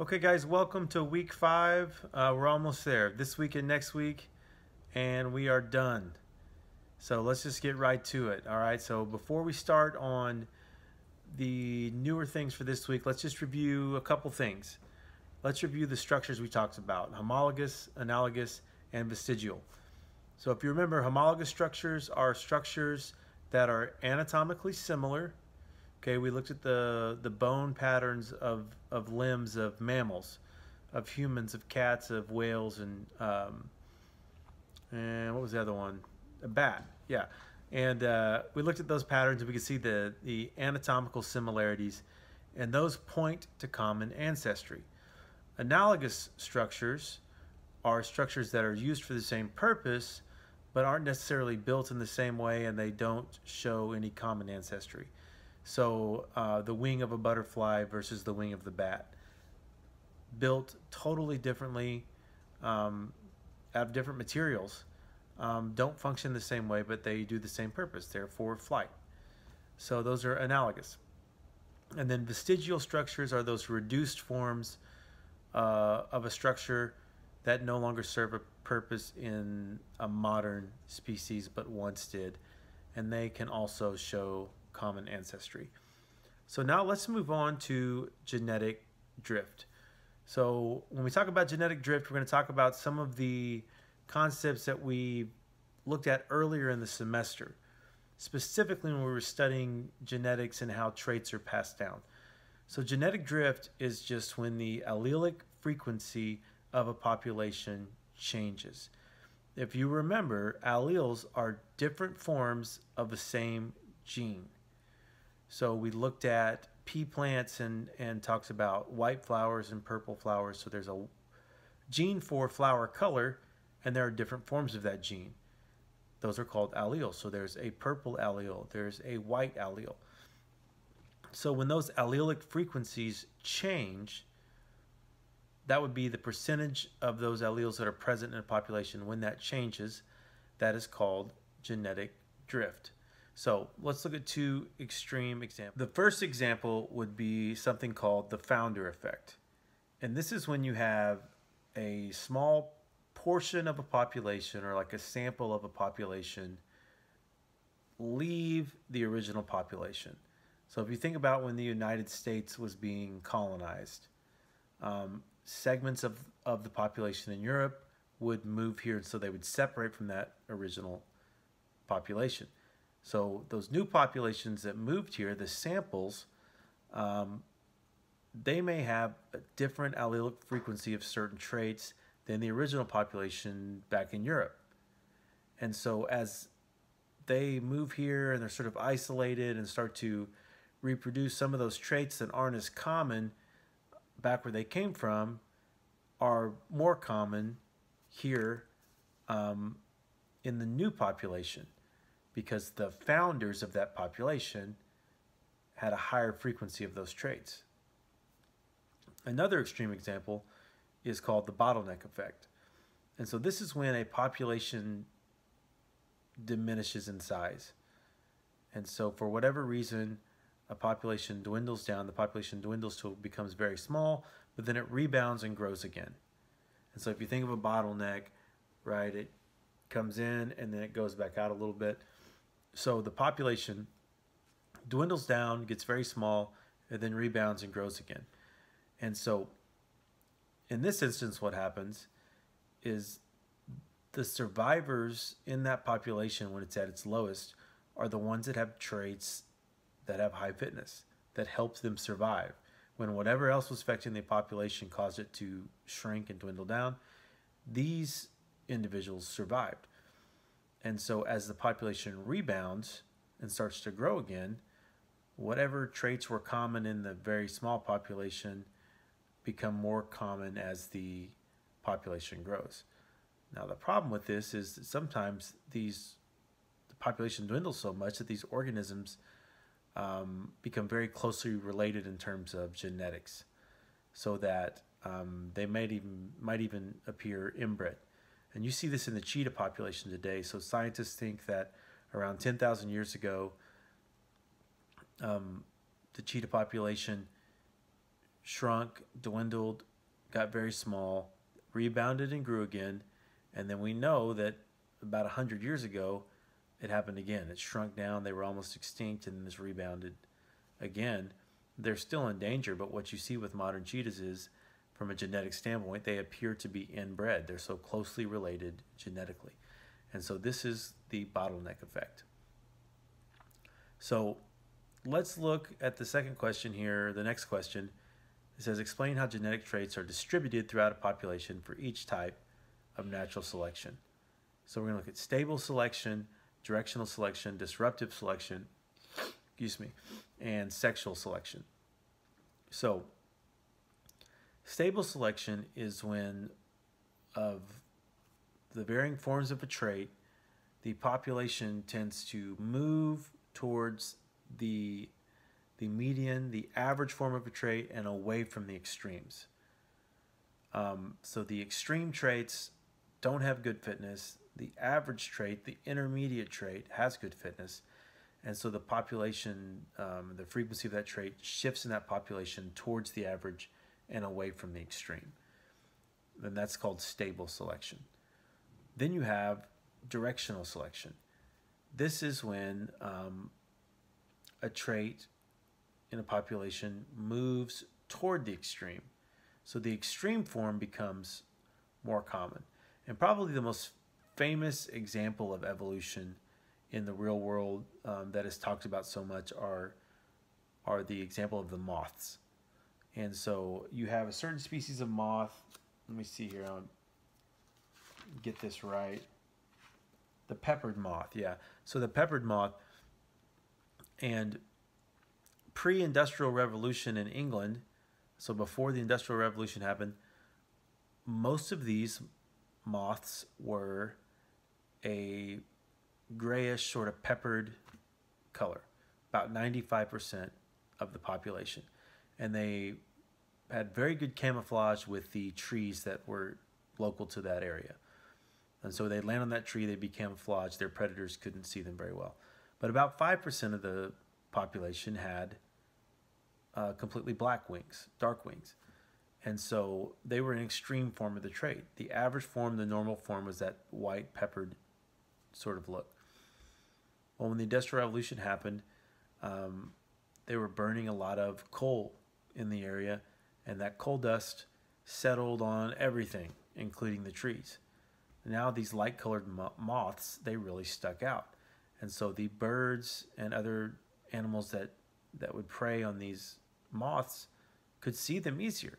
Okay, guys, welcome to week five. Uh, we're almost there. This week and next week, and we are done. So let's just get right to it. All right. So before we start on the newer things for this week, let's just review a couple things. Let's review the structures we talked about homologous, analogous, and vestigial. So if you remember, homologous structures are structures that are anatomically similar Okay, we looked at the, the bone patterns of, of limbs of mammals, of humans, of cats, of whales, and um, and what was the other one? A bat, yeah. And uh, we looked at those patterns and we could see the, the anatomical similarities, and those point to common ancestry. Analogous structures are structures that are used for the same purpose, but aren't necessarily built in the same way and they don't show any common ancestry. So uh, the wing of a butterfly versus the wing of the bat, built totally differently, um, out of different materials, um, don't function the same way, but they do the same purpose. They're for flight. So those are analogous. And then vestigial structures are those reduced forms uh, of a structure that no longer serve a purpose in a modern species, but once did. And they can also show common ancestry. So now let's move on to genetic drift. So when we talk about genetic drift, we're going to talk about some of the concepts that we looked at earlier in the semester, specifically when we were studying genetics and how traits are passed down. So genetic drift is just when the allelic frequency of a population changes. If you remember, alleles are different forms of the same gene. So we looked at pea plants and, and talks about white flowers and purple flowers. So there's a gene for flower color, and there are different forms of that gene. Those are called alleles. So there's a purple allele, there's a white allele. So when those allelic frequencies change, that would be the percentage of those alleles that are present in a population. When that changes, that is called genetic drift. So let's look at two extreme examples. The first example would be something called the founder effect. And this is when you have a small portion of a population or like a sample of a population leave the original population. So if you think about when the United States was being colonized, um, segments of, of the population in Europe would move here and so they would separate from that original population. So those new populations that moved here, the samples, um, they may have a different allelic frequency of certain traits than the original population back in Europe. And so as they move here and they're sort of isolated and start to reproduce some of those traits that aren't as common back where they came from are more common here um, in the new population because the founders of that population had a higher frequency of those traits. Another extreme example is called the bottleneck effect. And so this is when a population diminishes in size. And so for whatever reason, a population dwindles down, the population dwindles it becomes very small, but then it rebounds and grows again. And so if you think of a bottleneck, right, it comes in and then it goes back out a little bit so the population dwindles down, gets very small, and then rebounds and grows again. And so in this instance, what happens is the survivors in that population when it's at its lowest are the ones that have traits that have high fitness that helps them survive when whatever else was affecting the population caused it to shrink and dwindle down these individuals survived and so as the population rebounds and starts to grow again, whatever traits were common in the very small population become more common as the population grows. Now the problem with this is that sometimes these the population dwindles so much that these organisms um, become very closely related in terms of genetics, so that um, they might even might even appear inbred. And you see this in the cheetah population today. So scientists think that around 10,000 years ago, um, the cheetah population shrunk, dwindled, got very small, rebounded and grew again, and then we know that about 100 years ago, it happened again. It shrunk down, they were almost extinct, and then this rebounded again. They're still in danger, but what you see with modern cheetahs is, from a genetic standpoint, they appear to be inbred. They're so closely related genetically. And so this is the bottleneck effect. So let's look at the second question here, the next question. It says, explain how genetic traits are distributed throughout a population for each type of natural selection. So we're going to look at stable selection, directional selection, disruptive selection, excuse me, and sexual selection. So stable selection is when of the varying forms of a trait, the population tends to move towards the the median, the average form of a trait, and away from the extremes. Um, so the extreme traits don't have good fitness. The average trait, the intermediate trait, has good fitness. And so the population, um, the frequency of that trait shifts in that population towards the average and away from the extreme. Then that's called stable selection. Then you have directional selection. This is when um, a trait in a population moves toward the extreme. So the extreme form becomes more common. And probably the most famous example of evolution in the real world um, that is talked about so much are, are the example of the moths. And so you have a certain species of moth. Let me see here. I'll get this right. The peppered moth, yeah. So the peppered moth, and pre-industrial revolution in England, so before the industrial revolution happened, most of these moths were a grayish sort of peppered color, about 95% of the population. And they had very good camouflage with the trees that were local to that area. And so they'd land on that tree, they'd be camouflaged, their predators couldn't see them very well. But about 5% of the population had uh, completely black wings, dark wings. And so they were an extreme form of the trait. The average form, the normal form, was that white peppered sort of look. Well, when the Industrial Revolution happened, um, they were burning a lot of coal in the area, and that coal dust settled on everything, including the trees. Now these light-colored moths, they really stuck out. And so the birds and other animals that, that would prey on these moths could see them easier.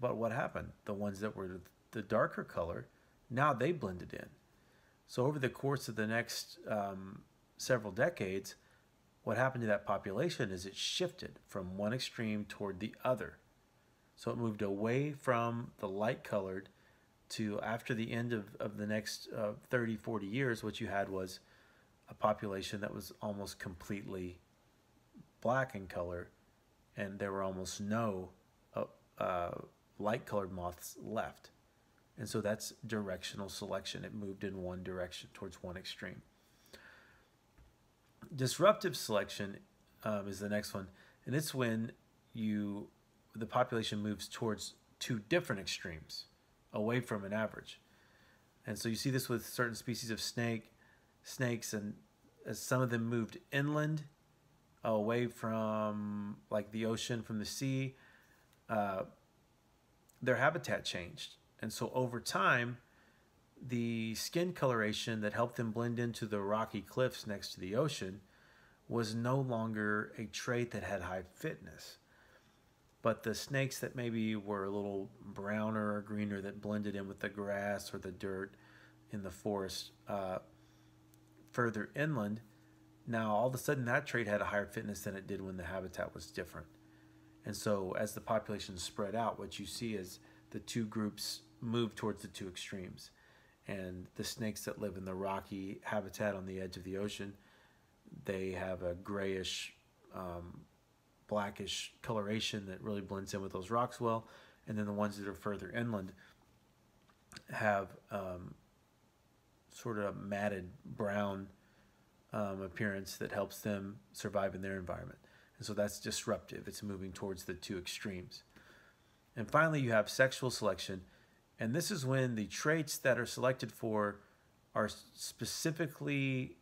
But what happened? The ones that were the darker color, now they blended in. So over the course of the next um, several decades, what happened to that population is it shifted from one extreme toward the other. So it moved away from the light colored to after the end of, of the next uh, 30, 40 years, what you had was a population that was almost completely black in color and there were almost no uh, uh, light colored moths left. And so that's directional selection. It moved in one direction towards one extreme. Disruptive selection um, is the next one, and it's when you the population moves towards two different extremes, away from an average. And so you see this with certain species of snake, snakes, and as some of them moved inland away from like the ocean, from the sea, uh, their habitat changed. And so over time, the skin coloration that helped them blend into the rocky cliffs next to the ocean was no longer a trait that had high fitness. But the snakes that maybe were a little browner or greener that blended in with the grass or the dirt in the forest uh, further inland, now, all of a sudden, that trait had a higher fitness than it did when the habitat was different. And so, as the population spread out, what you see is the two groups move towards the two extremes. And the snakes that live in the rocky habitat on the edge of the ocean, they have a grayish, um, blackish coloration that really blends in with those rocks well. And then the ones that are further inland have um, sort of matted brown um, appearance that helps them survive in their environment. And so that's disruptive. It's moving towards the two extremes. And finally, you have sexual selection. And this is when the traits that are selected for are specifically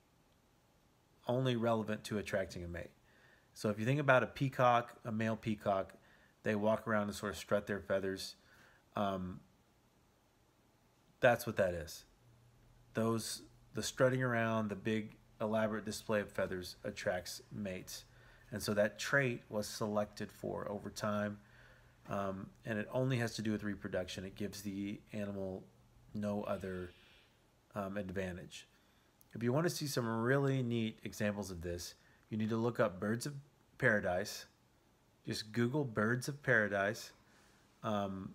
only relevant to attracting a mate. So if you think about a peacock, a male peacock, they walk around and sort of strut their feathers. Um, that's what that is. Those the strutting around, the big elaborate display of feathers attracts mates, and so that trait was selected for over time, um, and it only has to do with reproduction. It gives the animal no other um, advantage. If you want to see some really neat examples of this, you need to look up birds of paradise. Just Google birds of paradise, um,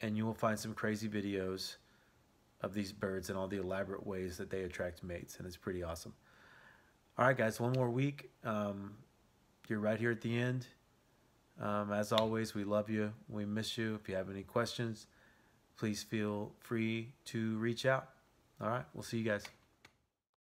and you will find some crazy videos of these birds and all the elaborate ways that they attract mates, and it's pretty awesome. All right, guys, one more week. Um, you're right here at the end. Um, as always, we love you. We miss you. If you have any questions, please feel free to reach out. All right, we'll see you guys.